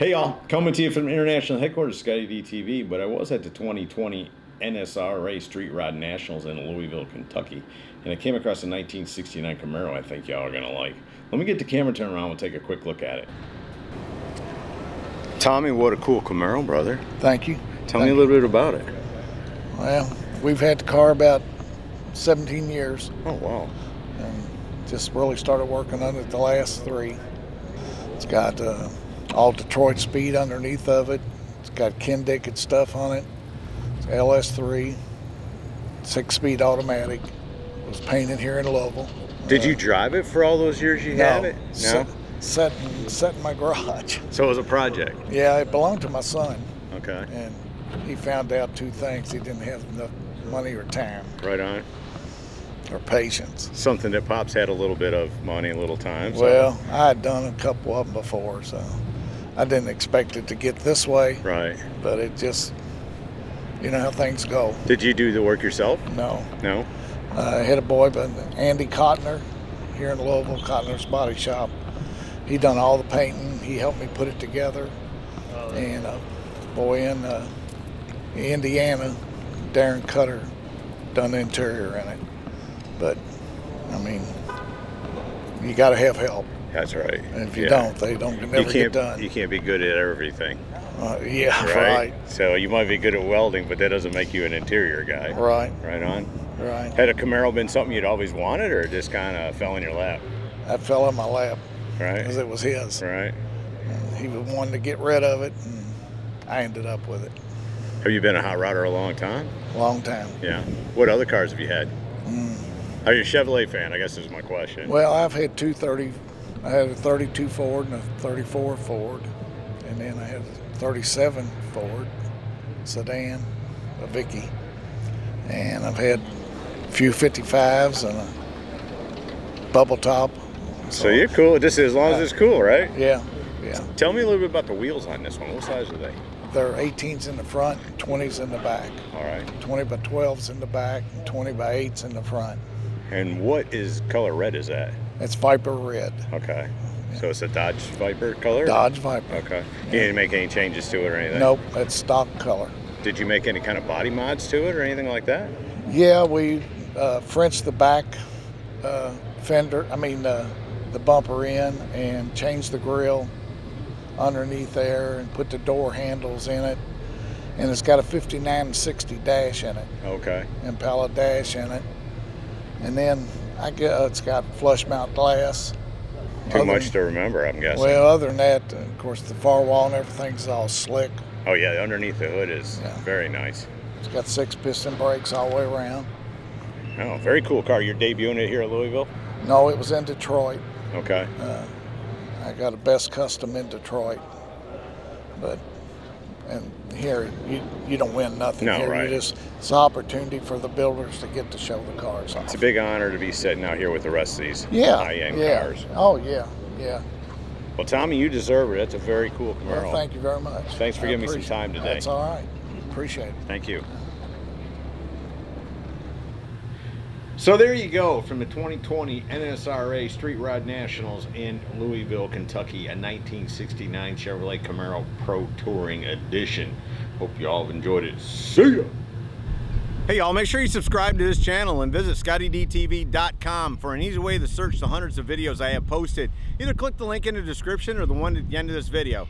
Hey y'all, coming to you from International Headquarters, ScottieDTV, but I was at the 2020 NSRA Street Rod Nationals in Louisville, Kentucky, and I came across a 1969 Camaro I think y'all are going to like. Let me get the camera turned around and take a quick look at it. Tommy, what a cool Camaro, brother. Thank you. Tell Thank me a little bit about it. Well, we've had the car about 17 years Oh, wow. and just really started working on it the last three. It's got uh, all Detroit speed underneath of it. It's got Ken Dickett stuff on it. It's LS3, six speed automatic. It was painted here in Louisville. Did Uh, you drive it for all those years you no, had it? No. Set, set, in, set in my garage. So it was a project. Yeah, it belonged to my son, Okay. and he found out two things. He didn't have enough money or time Right on. or patience. Something that Pops had a little bit of money, a little time. so- Well, I had done a couple of them before, so I didn't expect it to get this way, Right. but it just, you know how things go. Did you do the work yourself? No. No. Uh, I had a boy, but Andy Cotner here in Louisville, Cotner's Body Shop. He done all the painting. He helped me put it together. And a boy in uh, Indiana, Darren Cutter, done the interior in it. But, I mean, you got to have help. That's right. And if you Yeah. don't, they don't you never can't, get done. You can't be good at everything, Uh, yeah, right? right, So you might be good at welding, but that doesn't make you an interior guy. right, Right on. right. Had a Camaro been something you'd always wanted, or just kind of fell in your lap? That fell in my lap Right. because it was his. Right. And he was wanting to get rid of it, and I ended up with it. Have you been a hot rodder a long time? Long time. Yeah. What other cars have you had? Mm. Are you a Chevrolet fan? I guess is my question. Well, I've had two 30. I had a 32 Ford and a 34 Ford, and then I had a 37 Ford sedan, a Vicky, and I've had a few 55s and a bubble top. So you're cool. Just as long as it's cool, right? Yeah, yeah. Tell me a little bit about the wheels on this one. What size are they? They're 18s in the front, 20s in the back. All right. 20 by 12s in the back, and 20 by 8s in the front. And what is color red is that? It's Viper Red, Okay. So it's a Dodge Viper color? Dodge Viper. Okay. You didn't make any changes to it or anything? Nope, it's stock color. Did you make any kind of body mods to it or anything like that? Yeah, we uh, Frenched the back uh, fender, I mean, uh, the bumper in and changed the grill underneath there and put the door handles in it. And it's got a 5960 dash in it, Okay. Impala dash in it. And then I get, uh, it's got flush mount glass. Too Other much than- to remember, I'm guessing. Well, other than that, uh, of course, the firewall and everything's all slick. oh, yeah, underneath the hood is Yeah. very nice. It's got six piston brakes all the way around. Oh, very cool car. You're debuting it here at Louisville? No, it was in Detroit. Okay. Uh, I got a best custom in Detroit, but and here you you don't win nothing. No, here. right. You just it's an opportunity for the builders to get to show the cars off. It's a big honor to be sitting out here with the rest of these yeah, high-end yeah. cars. Oh yeah, yeah. Well, Tommy, you deserve it. That's a very cool Camaro. Well, thank you very much. Thanks for I giving me some time today. That's all right. Appreciate it. Thank you. So there you go from the 2020 NSRA Street Rod Nationals in Louisville, Kentucky, a 1969 Chevrolet Camaro Pro Touring Edition. Hope you all have enjoyed it. See ya! Hey y'all, make sure you subscribe to this channel and visit scottiedtv.com for an easy way to search the hundreds of videos I have posted. Either click the link in the description or the one at the end of this video.